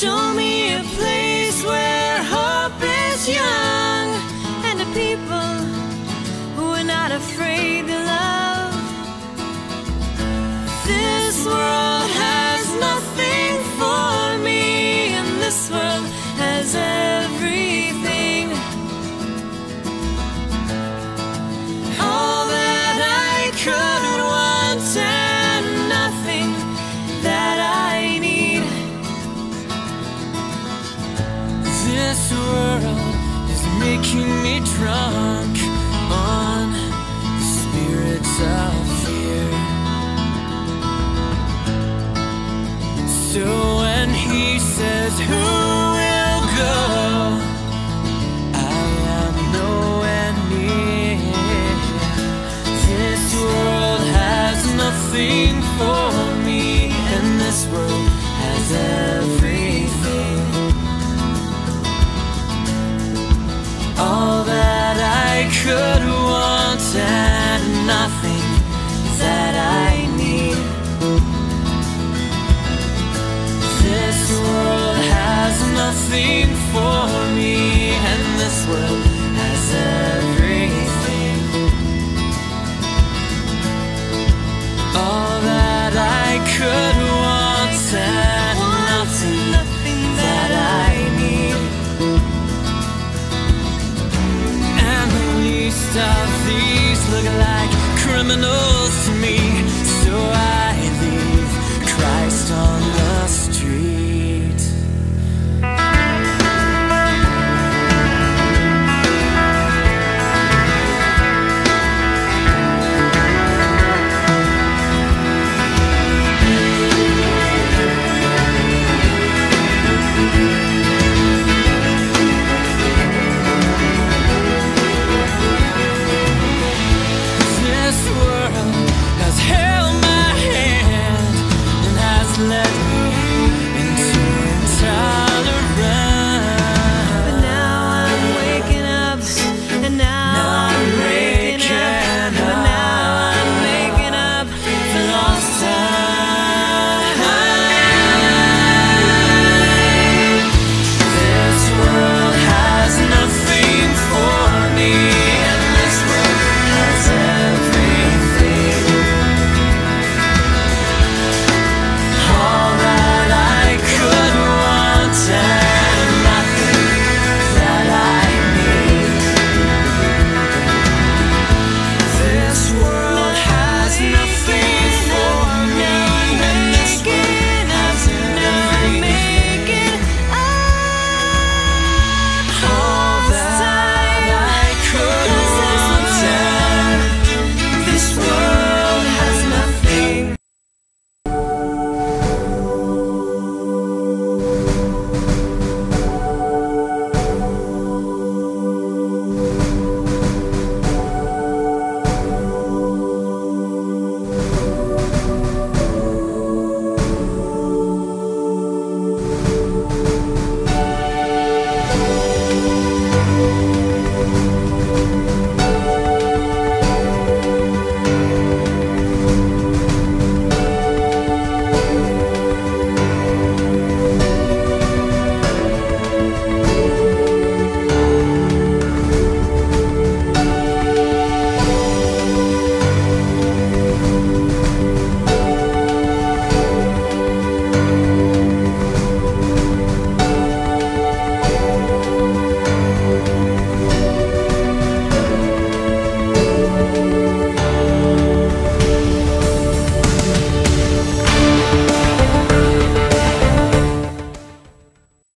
show me This world is making me drunk on the spirits of fear. So when he says, Who? has everything. All that I could want and nothing, nothing that I need. And the least of these look like criminals to me.